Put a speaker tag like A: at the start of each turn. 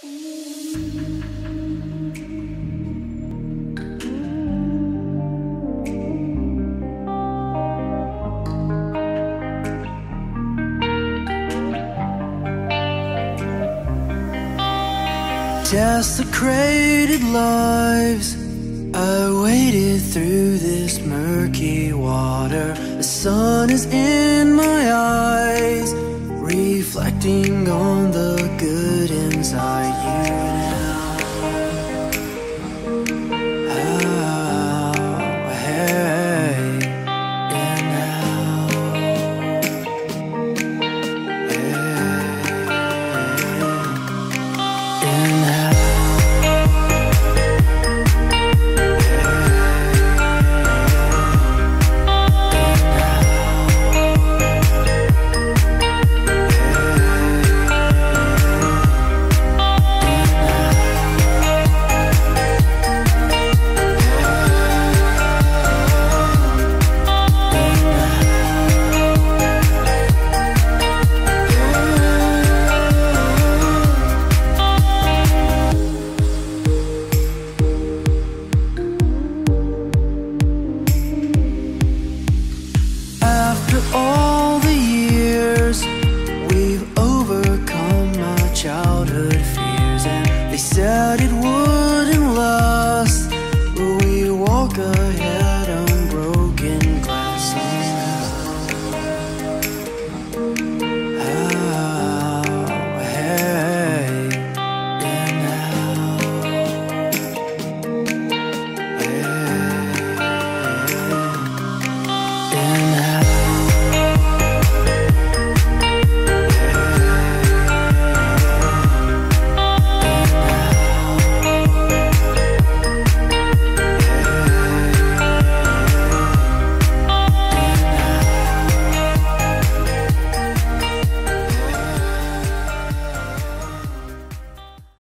A: Desecrated lives. I waded through this murky water. The sun is in my eyes Reflecting on the 在意。